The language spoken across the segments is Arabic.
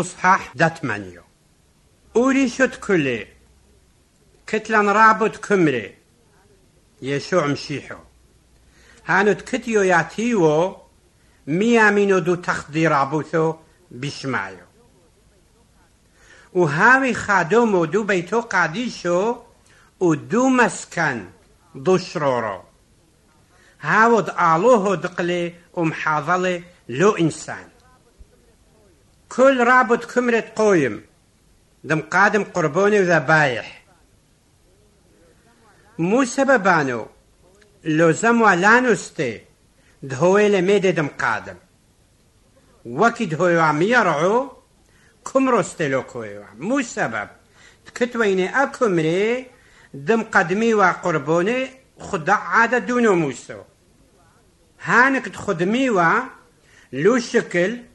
أصحاح داتمانيو أوريشت كلي. كتلان رابط كمري. يشوع مشيحو هانت كتيو ياتيو. ميامينو دو تخدي رابوثو بشمايو. وهاوي خادومو دو بيتو قاديشو. ودو مسكن دو شرورو. هاود آلوه دقلي ومحاضلي لو إنسان. كل رابط كمرة قويم. دم قادم قربوني وذبايح مو سببانو. لو زمو لانوستي دهوي لميدي دم قادم. وكي دهوي عم يرعو كمروستي لو كوي مو سبب. تكتويني أكمري دم قدمي وقربوني خدا عادة دونو موسو. هانك تخدمي لو شكل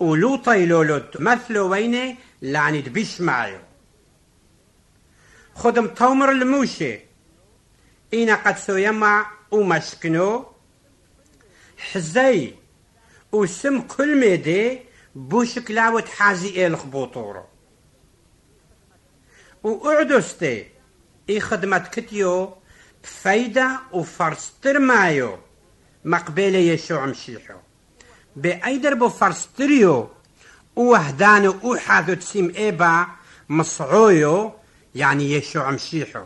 ولو طيلولوت مثلو ويني لعني دبيش معيو خدم تومر الموشي إنا قد سويما ومشكنو حزي وسم كل ميدي بوشك لاوت حازي إيه خبوطورو وأعدستي إي خدمة كتيو بفايدة وفرستر مايو مقبلة يشوع مشيحو بأيدر بفرستريو وهدانو وحاذو تسيم إيبا مصعويو يعني يشوع مشيحو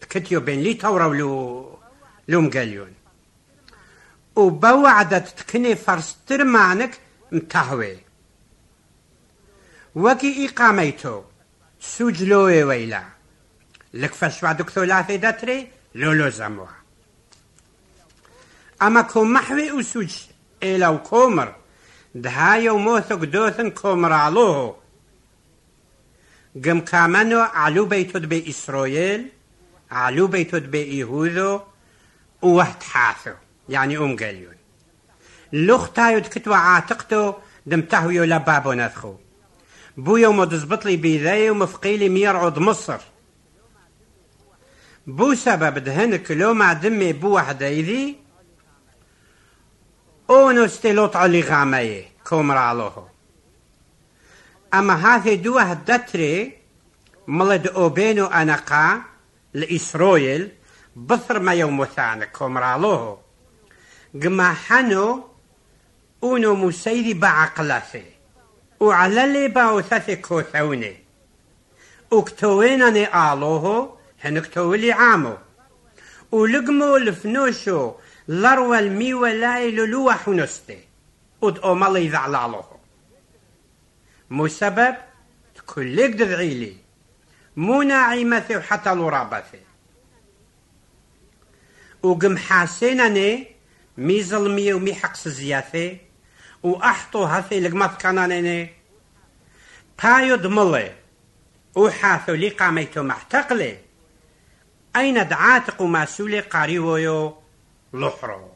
تكتيو بين لي تورا ولو لو مقاليون. وبوعدت تكني فرستر معنك متهوي. وكي إقاميتو سوجلوي ويلا. لك فشوا دكتو لاثي داتري لولو زموها أما كوم محوي وسوج إلا وكومر دهايا وموثق دوثن كومر علوه. قم كامنو علو بيتود بي إسرائيل علو بيتود بي إيهوذو ووحد حاثو يعني أم قليون لوختايو كتوا عاتقتو دم تهويو لبابو نذخو بويا ومدزبط لي بيذاي ومفقيلي ميرعود مصر. بو سبب دهنك لو مع دمي بو وحدة ستيلوت علي غامي كومر علوه اما هذه دوه الدتري ملد اوبينو انقا لإسرائيل بثر ما يوم ثاني كومر علوه قما حنو اونو مسيدي بعقلثي وعلى اللي باوثثي كوثوني وكتوينني آلوه هنكتولي عامو ولقمو الفنوشو لروا الميوة لاي للوة حنستي ود أمالي ذعلالوه مو سبب كلك دذعيلي مو ناعمتي وحتى لرابتي وقم حاسينني مي ظلمي ومي حقس زياثي وأحطو هثي لقمت كانانيني بايو دملي وحاثو لي قاميتو محتقلي أين دعاتق وماسولي قاريويو لحرو